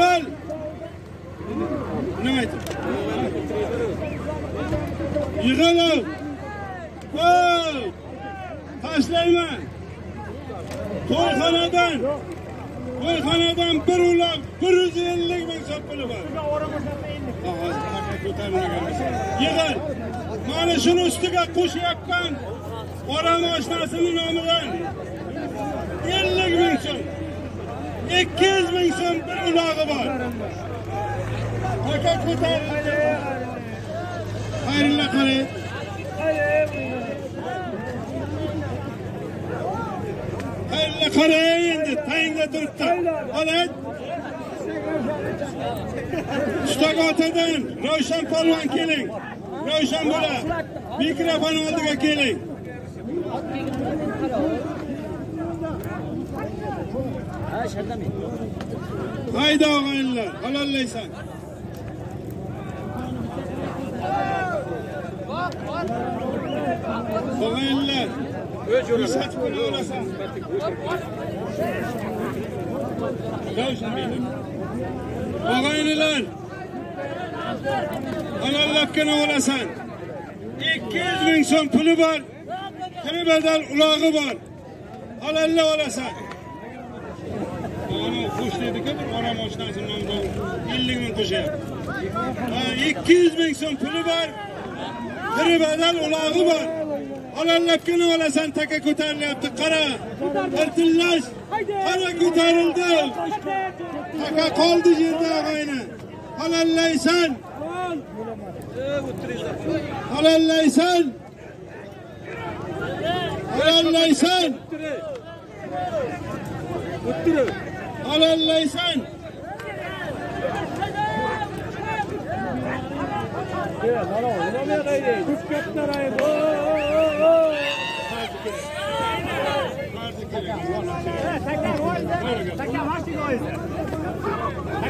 Yig'il. Nima aytib? Voy! Tashlayman. To'yxonadan to'yxonadan bir uloq 150 ming so'm puli bor. Yig'il. Mana shuni ustiga qo'shyapman. Oram oshnasini nomidan 50 ming so'm. 200 ming so'm bir ulog'i bor. Taqa ko'tarildi. Xayrilla qarang. Xayrilla qarang endi tayinga turibdi. Olay. Shtagotadan Ravshan polvon keling. Ravshan bola. Mikrofon oldiga keling. Haydi ağayınlar, halalleysen. Ağayınlar, müsaç bunu olasan. Ağayınlar, halal hakkını olasan. 200 bin son pulu var, kanibadan ulağı var. Halallı olasan. Ana xush dedi-ku bir oram oshnasi nomidan 50 ming qo'shyapti. Ha, 200 ming so'm puli bor. Kiribadal ulog'i bor. Halollabgina olasan taka ko'tarilyapti. Qara. Irtillash. Qara ko'tarildi. Taka qoldi yerda og'ayni. Halollaysan. Halollaysan. Halollaysan. على اللسان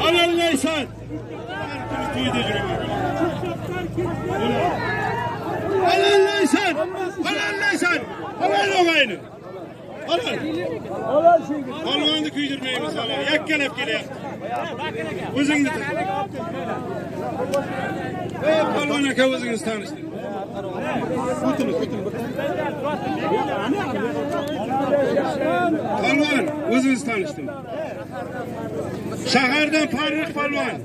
على اللسان على اللسان على اللسان على اللسان Polvonni kuydirmaymiz hali. Yakkalab kelyapti. O'zingni tut. Ey polvon aka o'zingiz tanishtiring. O'tini, o'tini. Polvon, o'zingiz tanishtiring. Shahardan Farruh polvon.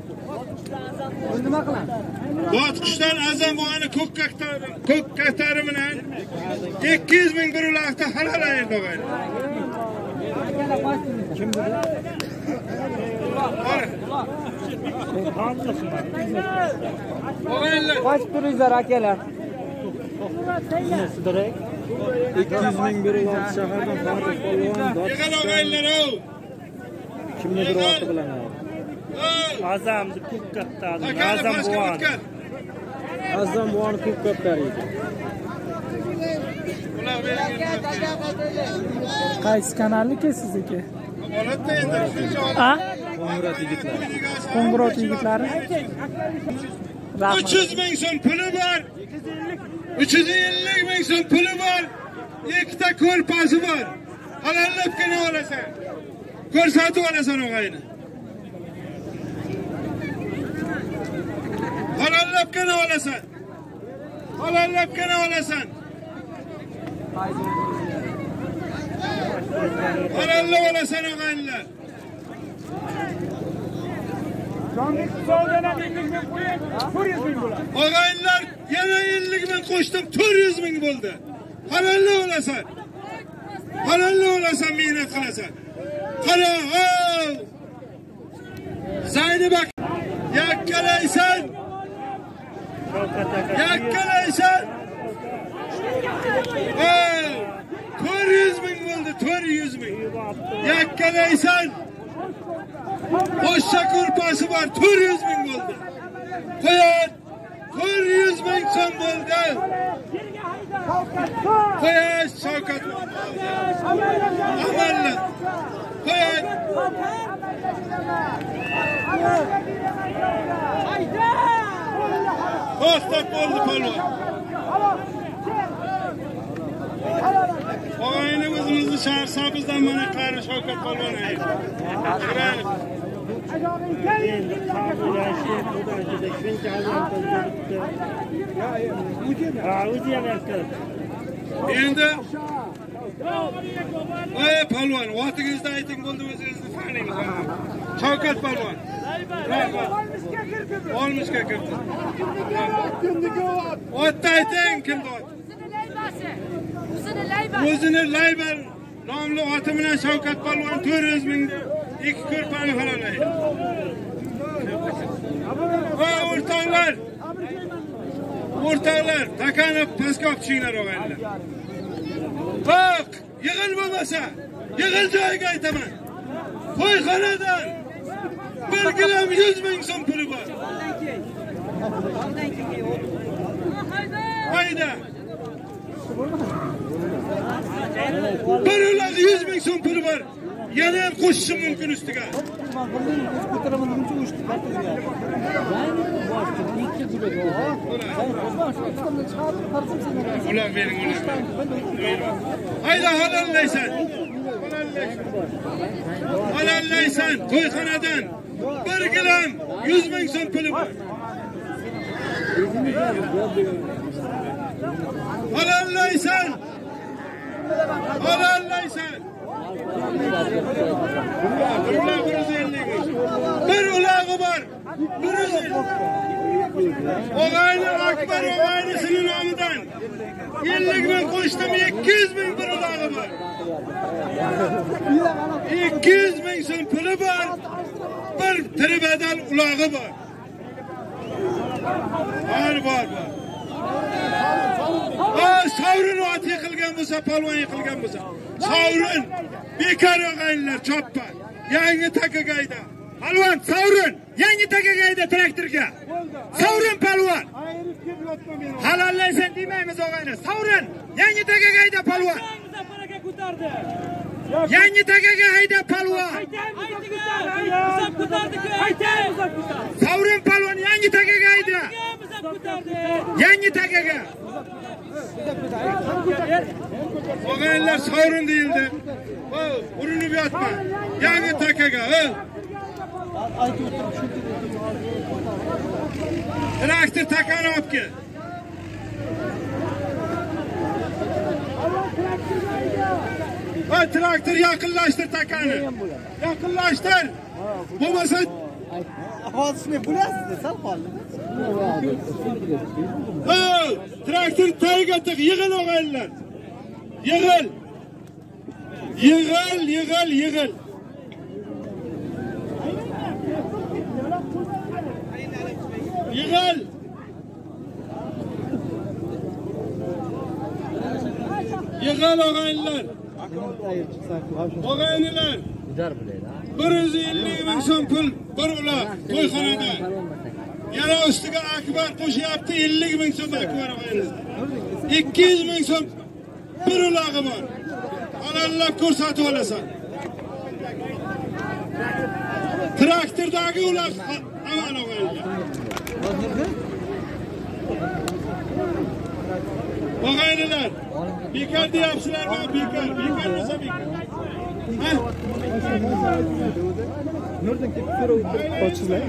nima qilamiz Botqishdan azam buvani ko'k ko'k kaktari bilan 200 ming bir uloqda halol ayirdi og'ayni. kim Og'aynilar, qoch turinglar akalar. Ikki yuz ming bir shahardan yig'il og'aynilar, kimnidir oti bilan Ko'p kattadi. Akani Azam buvani. azam buvani ko'p kaptar edi. Qaysi kanalniki sizniki? A? qo'ng'irot yigitlar Qo'ng'irot yigitlari. Rahmat. 300 ming so'm puli bor. 350 ming so'm puli bor. Ikkita ko'rpasi bor. Halollabgina olasan. Ko'rsatib olasan og'ayni. Halollabgina olasan. Halollabgina olasan. Halollab olasan og'aynilar. Og'aynilar yana 50 ming qo'shdim, 400 ming bo'ldi. Halolla olasan. Halolla olasan, mehnat qilasan. Qara, ov! Yakkalaysan. Yakkalaysan. Ey, 400 bin oldu, 400 bin. Yakkalaysan. Boşça kurpası var, 400 bin oldu. Koyan, 400 bin son oldu. Koyan, Şavkat. Amanlı. Koyan. Haydi! To'xtab bo'ldi polvon. Og'ayni o'zimizni shahar sabzdan mana qari Shavkat polvon aytdi. Shirayli. endi endi ey palvon otingizni ayting bo'ldi o'zingizni taniymiz shavkat palvon olmishga kirdi. Otni ayting kimni oti O'zini layba. o'zini laybar nomli oti bilan shavkat palvon to'rt yuz mingni ikki ko'rpani halolaydi va o'rtoqlar o'rtoqlar takani pastga olib tushinglar og'aynilar baq yig'il bo'lmasa yig'il joyiga aytaman. To'yxonadan Belgilem 100 bin son var. Hayda. Bir ulan 100 bin son pulu var. Yana ham qo'shishim mumkin ustiga. Ular bering ular. Hayda halallaysan. Halallaysan. Halallaysan to'yxonadan bir gilam yuz ming so'm puli bor halollaysan halollaysan bir uloq bir yuz ellik bir ulog'i bor bir yuz ellik og'ayni akbar og'aynisini nomidan ellik ming qo'shdim ikki yuz ming bir ulog'i bor ikki yuz ming so'm puli bir tribadan ulog'i bor bor bor bor Ha, sovrin ot yiqilgan bo'lsa palvon qilgan bo'lsa. Sovrin bekor og'aynilar choppa yangi takagayda. Palvon sovrin yangi takagayda traktorga. Sovrin palvon. Halollaysan demaymiz og'ayni. Sovrin yangi takagayda palvon. ko'tardi. Yangi takaga hayda palvon savrin ko'tardi-ku. Palvon yangi takaga hayda yangi takaga og'aynilar sovrin deyildi urinib yotma yangi takaga traktor takani olib kel Ha traktör yakınlaştır takanı. Yakınlaştır. Babası Havasını bulasın sal kaldı. Ha traktör taygattık yığıl oğaller. Yığıl. Yığıl yığıl yığıl. Yığıl. Yığıl oğaller. Og'aynilar bir yuz ellik ming so'm pul bir ular to'yxonada yana ustiga akbar qo'shyapti ellik ming so'm akbar ikki yuz ming so'm bir ulog'i bor halollab ko'rsatib olasan. Traktordagi ular amal og'aynilar og'aynilar bekor deyapsizlarmi bekor bekor bo'lsa Ha? Qochsizlar.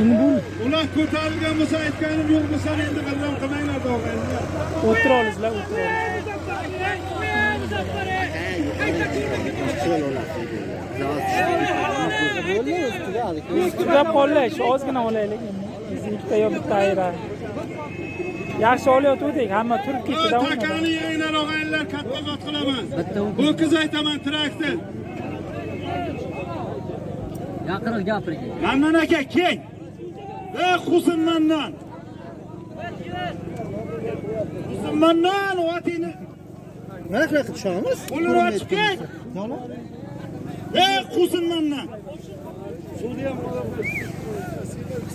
Endi bu ular ko'tarilgan bo'lsa aytganim yo'q bo'lsa endi g'illam qilmanglar og'aynilar o'tira olasizlar, o'tira olasizlar. Ustida qo'llay, shu ozgina olaylik endi. Biz ikkita yo bitta ayiradi. Yaxshi olayotgandik, hamma turib undan. takani yenglar og'aynilar katta zot qilaman ho'kiz aytaman traktor. Yaqinroq gapiring. mannan aka keng. Ey husinmandan husinmandan otingni Mana qanaqa tushamiz? qo'lini ochib keng. ey husinmandan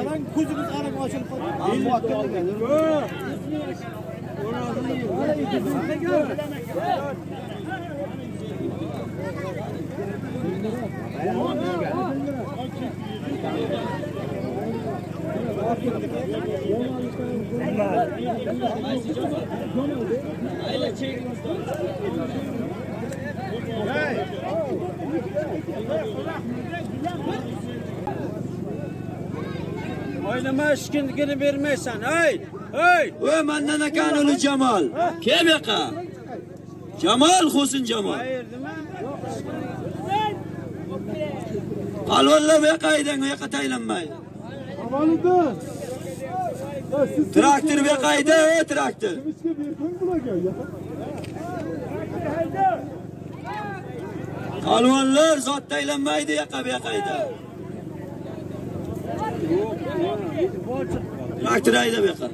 Aran kuzumuz aran başını koydu. Bu hakkında gelir. Aile çekin. Hey! Oylama işkinlikini vermeysen. Hey! Hey! Ve benden de kanunu Cemal. Kim yaka? Cemal Husun Cemal. Hayır değil mi? Kalvallar ve yakaydın ve yakataylanmayın. Havalıdır. Traktör ve kaydı o traktör. Kalvanlar zat taylanmaydı yaka ve kaydı. راحت رايده بيقر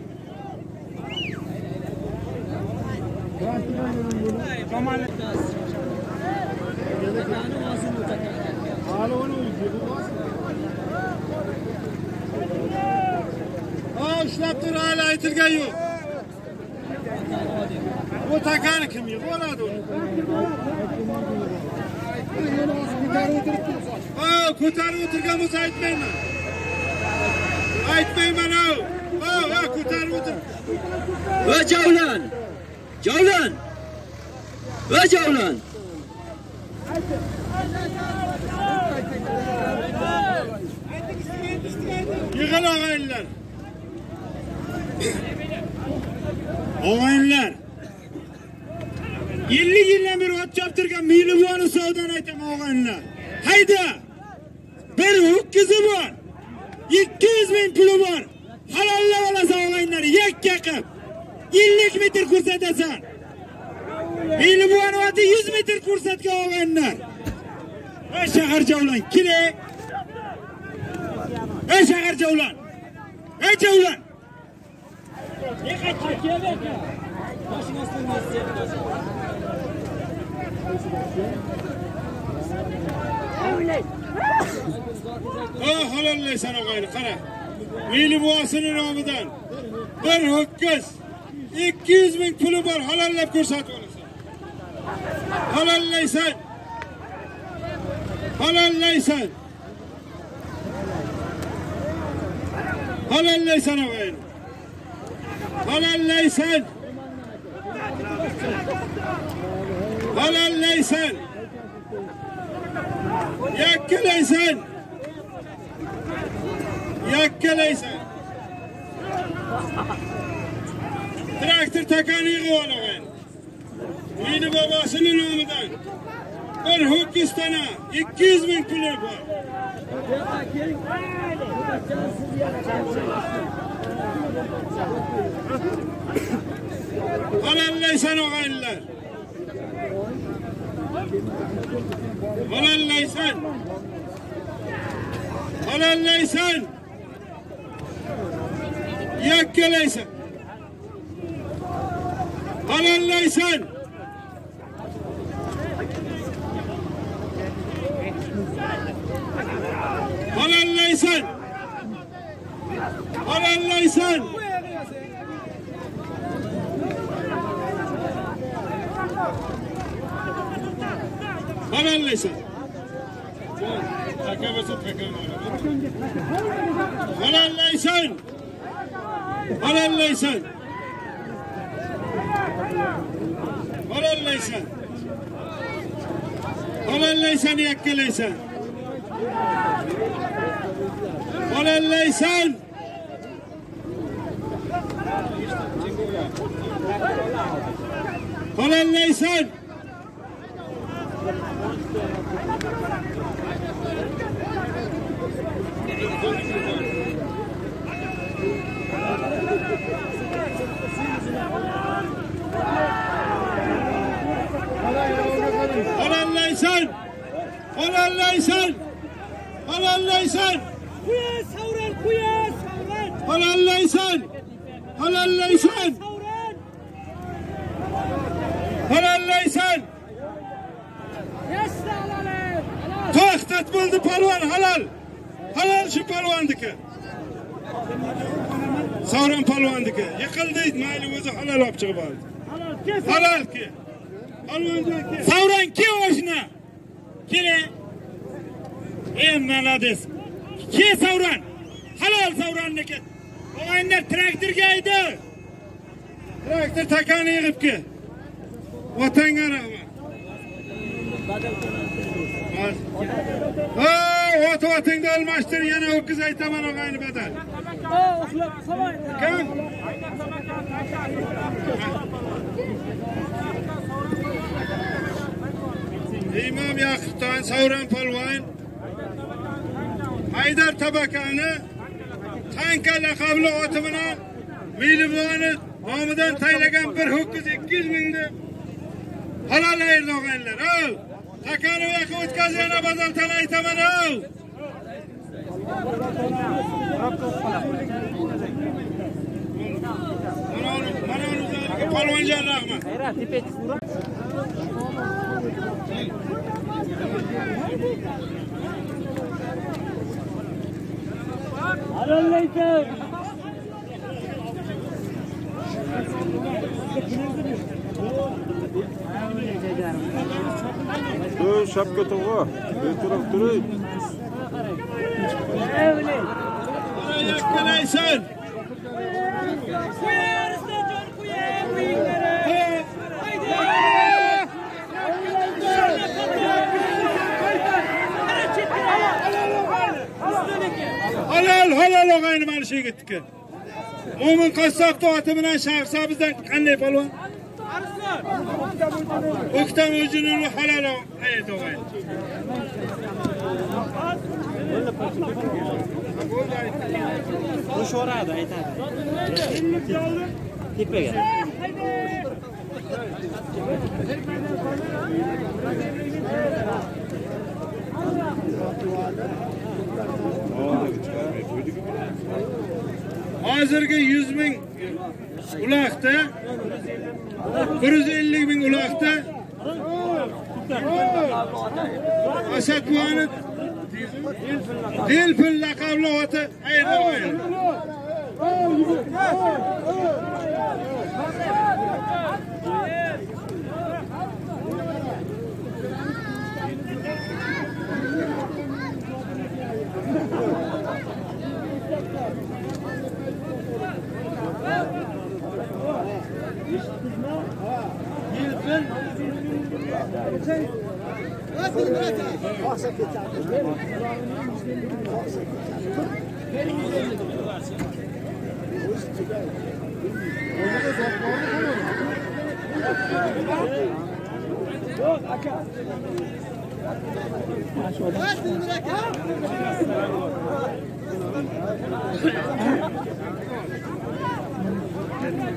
aa ushlabdir hali aytilgan yo'q bu takani kim yig'oladi uni ko'tarib o'tirgan bo'lsa aytmayman Aytmayman ha. Ha, ha, ko'tarib o'tir. Va javlan. Javlan. Va javlan. Yig'il og'aynilar. Og'aynilar. 50 yildan beri ot choptirgan Milivoni savdan aytaman og'aynilar. Hayda! Bir ho'kizi bor. 200 ming puli bor. Halollab olasan og'aynilar yakka qilib. 50 metr ko'rsatasan. Milivoni oti 100 metr ko'rsatgan og'aynilar. Ey shahar javlan, kerak. Ey shahar javlan. Ha halalle sana gayrı kara. Mili boğasının ramıdan. Bir hükküz. 200 bin pulu var halalle kursat onu sen. Halalleysen. Halalleysen. Halalleysen o gayrı. Halalleysen. Halalleysen. Yakkaleysen yakkeleyse. Traktör tekanı yığılığın. Mini babasının nomidan. Bir Hükkistan'a 200 bin pul var. Halalleysen oğaylılar. Halalleysen. Halalleysen. Halalleysen og'aynilar. Halollaysan. Halollaysan. Yakkalaysan. Halollaysan. Halollaysan. Halollaysan. Alelleysen. Alelleysen. Alelleysen yakkeleysen. Alelleysen. Alelleysen. Alelleysen. Alan Leysen! Alan Leysen! Alan Leysen! Kuya Savran! Kuya Savran! Alan Leysen! Alan Leysen! Alan Leysen! To'xtat bo'ldi parvon halol. Halol shu parvondiki. Savron polvonniki yiqildi mayli o'zi halol olib chiqib oldi halol ki Savran ki oshna. Kele. Em malades. Ki savran. Halol savranniki. Og'aylar traktorga aydi. traktor takani yig'ibki vatanga rahmat ot otingni almashtir yana ho'kiz aytaman og'ayni badal kim imom yaqubton savron polvon. Haydar tabakani tanka laqabli oti bilan miliboni nomidan taylagan bir ho'kiz ikki yuz mingni halol ayirdi og'aynilar ov takani yoqqa o'tkaz yana bazaltani aytaman ov Palvancan Rahman. Hayrat, tipet. Arınlayın. Dur şapka topu. Bir taraf durayım yakkalaysan halol halol og'ayni mana shu yigitniki mo'min qassobni oti bilan shahrisabizdan qanday polvon o'ktam o'jinini halol aytdi og'ayni Sho'radi aytadi. Tepaga. Hozirgi yuz ming uloqda bir yuz ellik ming uloqda asadbuvani delfin laqabli oti Thank you. Yok, aka.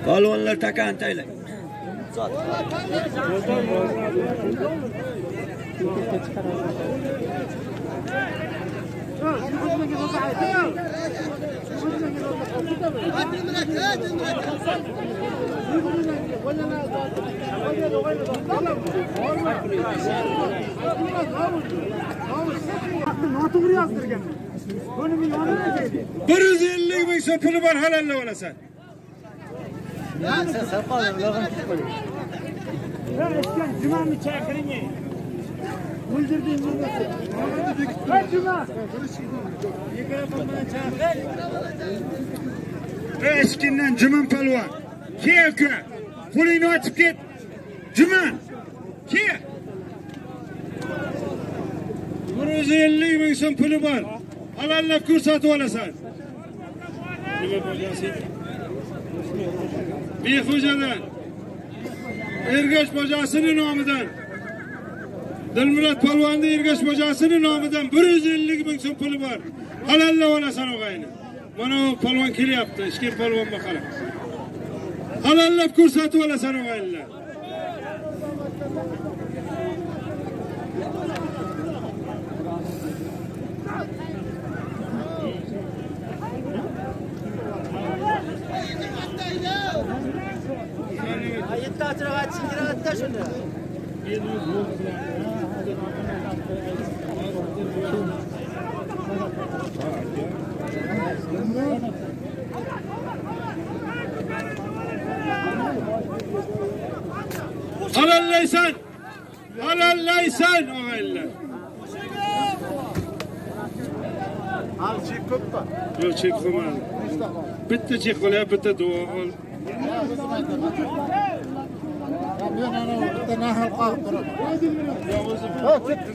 Polvonlar takani taylang. Noto'g'ri yozdirgan. Bir yuz ellik ming so'm puli bor halallab olasan Sen sakal lağım tutmayın. Ver esken cuma mı çekirin ye? Buldurdun cuma. Ver cuma. Yıkaya bana çekil. Ver eskinden cuma palvan. Kiye köy. Kulini açıp git. Cuma. Kiye. Bir elli bin so'm puli bor. Halallab ko'rsatib olasan. Nima bo'lgan sen? Bexo'jadan ergash bojasini nomidan. Dilmurod polvonni ergash bojasini nomidan bir yuz ellik ming so'm puli bor. Halollab olasan og'ayni mana u polvon kelyapti. Ishkent polvon boqara halollab ko'rsatib olasan og'aynilar على الليسان على الليسان وغير هل شي قطه؟ يو شي قمال بنت شي قلها بنت دوغل Men ana bitta nahal qo'yib turaman. Ha, ketdi.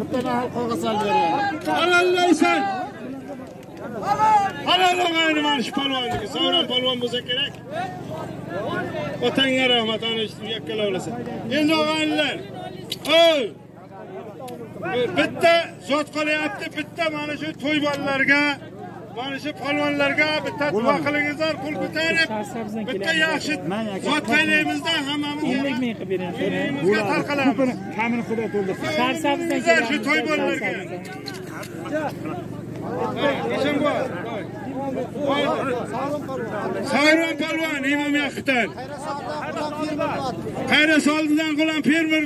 Bitta nahal qo'yga solib beryapman. Halallaysan. Halol og'ayni mana shu palvonniki. Sovron palvon bo'lsa kerak. Otangga rahmat, ana shu yakkalovlasa. Endi og'aynilar. Oy! bitta zot qolyapti bitta mana shu to'y bolalarga mana shu polvonlarga bitta duo qilingizlar qo'l ko'tarib. Bitta yaxshi zot taylaymizda hammamiz ellik ming qilib bering Bizga tarqalamiz Kamini xudo to'ldirsin. sharsabzdan Bizlar shu to'y bolalarga Sayron polvon imom yaqitdan qayra soldidan qulan fermer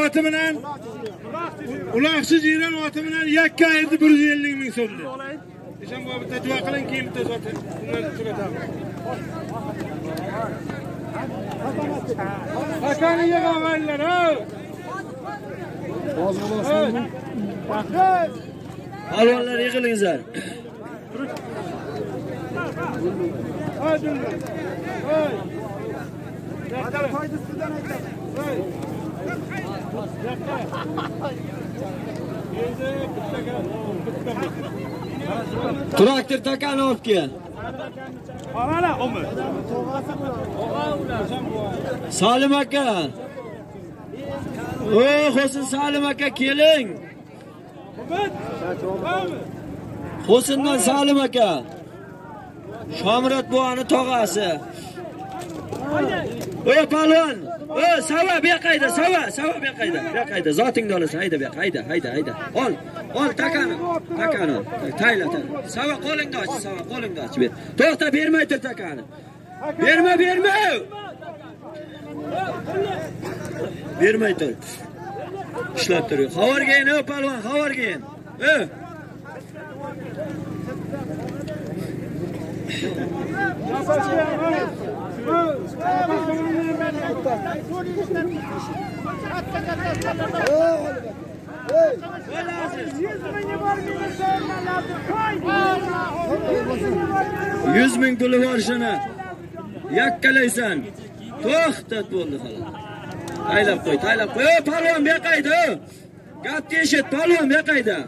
oti bilan uloqchi jiran oti bilan yakka ayirdi bir yuz ellik ming so'mni Esonboy bitta duo qiling keyin bitta zot undan tugatamiz Akani yig'avaylar ey Palvonlar yig'ilingizlar. Traktor takani olib kel. Salim aka. O, Hosin Salim aka keling. Hosindan Salim aka. Shomurat buvani tog'asi. O palvon. O sava bu yoqayda, sava, sava bu yoqayda. Bu yoqayda. Zotingni olasan, hayda bu yoqqa, hayda, hayda, hayda. Ol. Ol takani. Takani. Tayla. Sava qo'lingni och, sava qo'lingni och ber. To'xta, bermay tur takani. Berma, berma. Bermay tur. Ishlab tur. Xavargayin, o palvon, xavargayin. Oh, Yuz ming puli bor shuni. Yakkalaysan. To'xtat bo'ldi xolos. Taylab qo'y, taylab qo'y. O, palvon bu yoqayda. o. Gapni eshit, palvon bu yoqayda.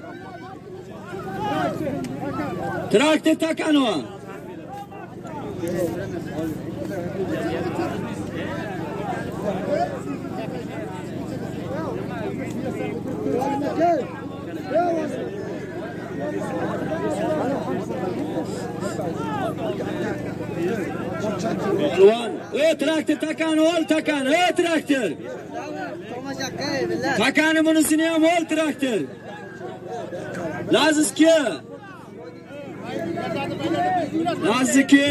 Traktor takanova. Palvon, o traktor takani ol, takani, ey traktor. Takani bunisini ham ol traktor. Lazizki. Lazizki.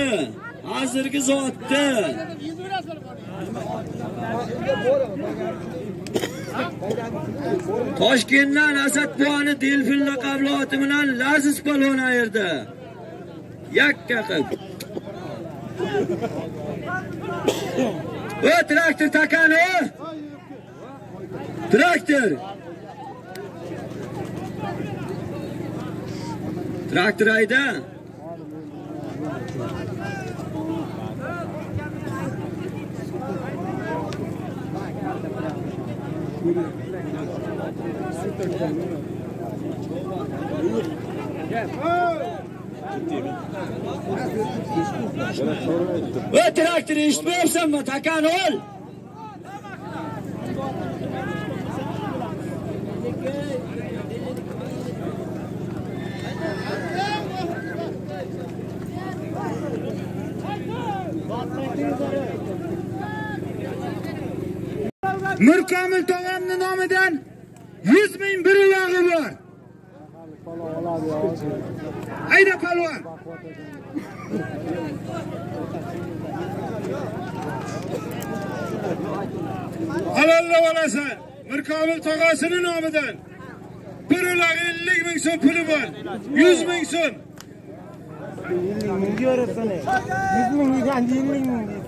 Hozirgi zotni. Toshkentdan Asad buvani Delfin laqabli oti bilan Laziz polvon ayirdi. Yakka qilib. O traktor takani. Traktor. Traktor ayda. Ve traktörü işte yapsam mı takan ol? Haydi palvan. Alallı olası Mirkamil Tağası'nın namıdan bir ulak 50 bin son pulu var. 100 bin son. 50 bin diyoruz sana. 100 bin diyeceğim 50 bin diyeceğim.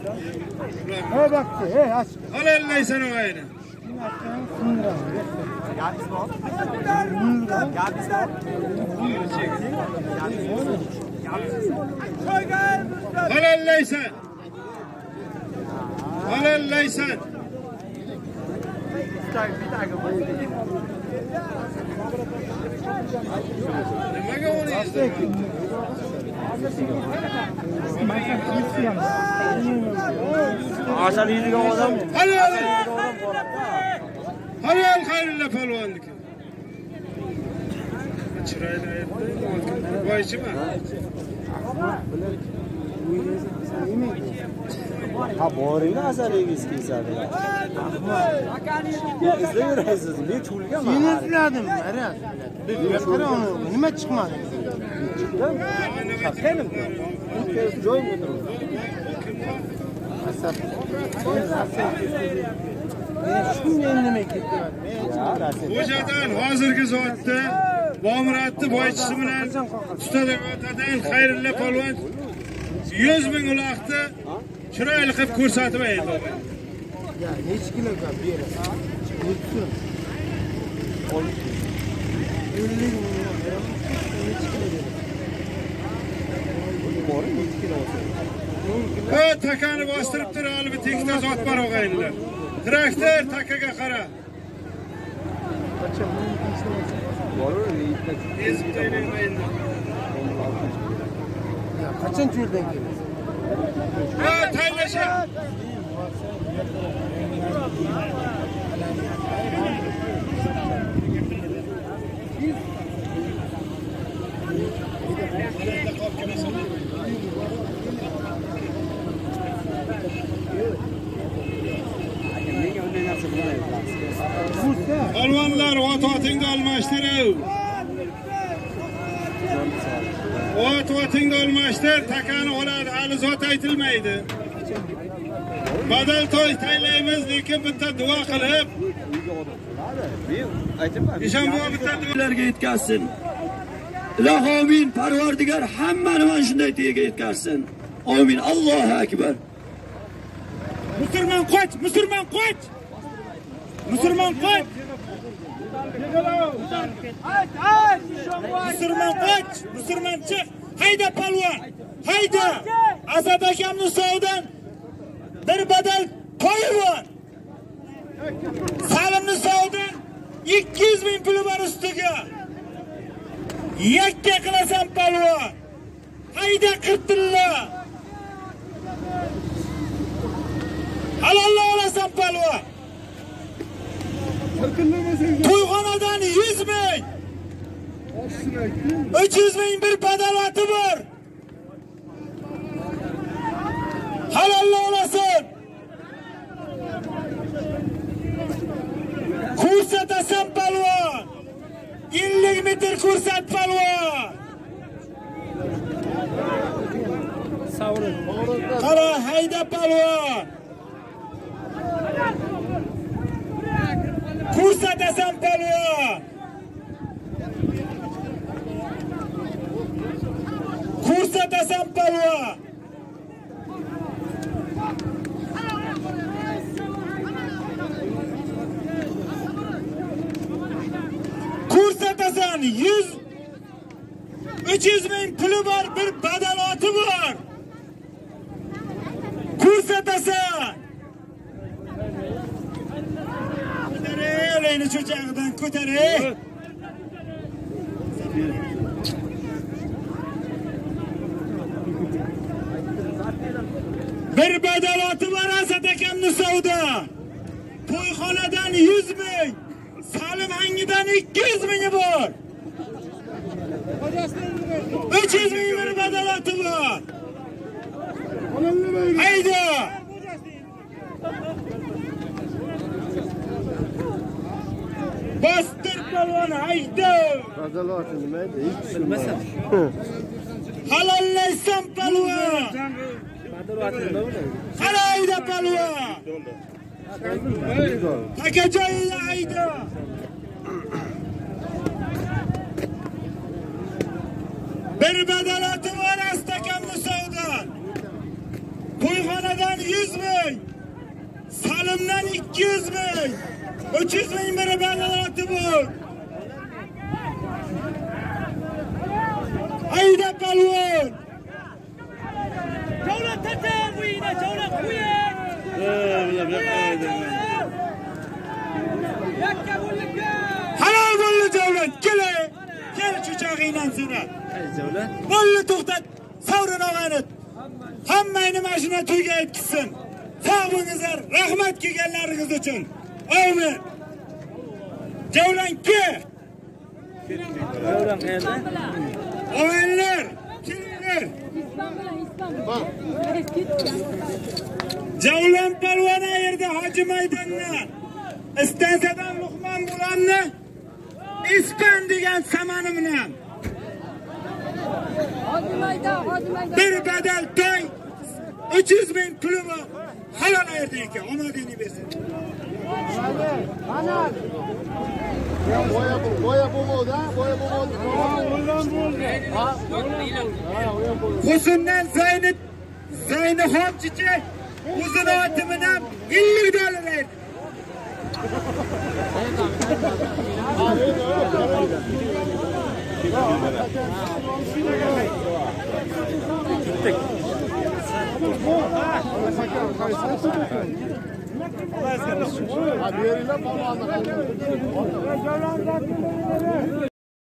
He baktı he aç. Alallı sana o ayını. Halallaysan. Halallaysan. Nimaga o'raysan? Asaliydigan odam Halal. Halal xayrilla polvonniki. Chiroyli aytdi. Voychimi? ha boringlar asaligingiz kesadi izlayverasiz men cho'lgaman seni izladim maraz nima chiqmadi joyim Xo'jadan hozirgi zotda Bomuratni boychisi bilan ustadan xayrilla polvon 100 ming uloqni chiroyli qilib ko'rsatib aytdi. Ya nechi kilogram berasiz? O'tsin. ellik mingdan beraman nechi kilo berasiz? bori nechi kilo O takani bostirib tur, hali bir tekisda zot bor og'aynilar. Traktor takaga qara. Ezib taylayman endi. Ya qachon cho'ldan kelasiz? Ha, taylasha. Alvanlar ot-otingni almashtirib. Ot-otingni almashtir, takani oladi, alizot aytilmaydi. Badal to'y taylaymiz, lekin bitta duo qilib, aytyapman bu bitta duolarga yetkazsin. Iloh amin. Parvardigar hammani mana shunday tiyaga yetkazsin. Amin. Allohu akbar. Musulmon qoch, musulmon qoch. Musulmon qoch. Musulmon qoch, musulmon chiq. Hayda palvon. Hayda. Asad akamni sovidan bir badal to'yi salimni Salimning ikki 200 ming puli bor ustiga. Yakka qilasan palvon. Hayda qirtilla. Halolla olasan palvon. To'yxonadan 100 ming. 300 ming bir badalati bor. Halolla olasan. Ko'rsatasan palvon. 50 metr ko'rsat palvon. Qara hayda palvon. Kursa desem geliyor. Kursa desem geliyor. Kursa desen yüz 300 bin pülü var, bir bedelatı var. Kurs etesen bacağından kotarı. Bir bedel atılar Asad Ekem Nusav'da. Toyxonadan 100 ming, Salim Hangi'dan 200 mingi bor. 300 ming bir bedel atı. Haydi. Bastır babanı haydi. Kazalatını ben de hiç düşünmem. Halalleysem palva. Karayda palva. Takacağın haydi. Bir bedelatı var Astakam Musa'dan. Kuyhana'dan 100 bin. Salim'den 200 bin. Очистим Рабанова Тимур! Аида Палуан! Джона Татавина, Джона Куен! Halol bo'ldi davlat, kela, kel cho'chog'ingdan seni. Davlat. Bo'ldi to'xtat, Savrin og'ani. Hammangni mashina to'yga aytkisin. Sog' bo'lingizlar, rahmat kelganlaringiz uchun. Avni. Cevran ki. Cevran nerede? Avenler. Kirinler. Cevlan Palvan ayırdı Hacı Meydan'la. İstenseden Luhman Bulan'la. İspen diyen samanımla. Bir bedel toy 300 bin kulübü halal ayırdı iken. Ona dini besin voy a voy a Bogotá, voy a Bogotá. Uzun atımından 50 dolar. Gittik. Abi yeriyle bana anlatalım.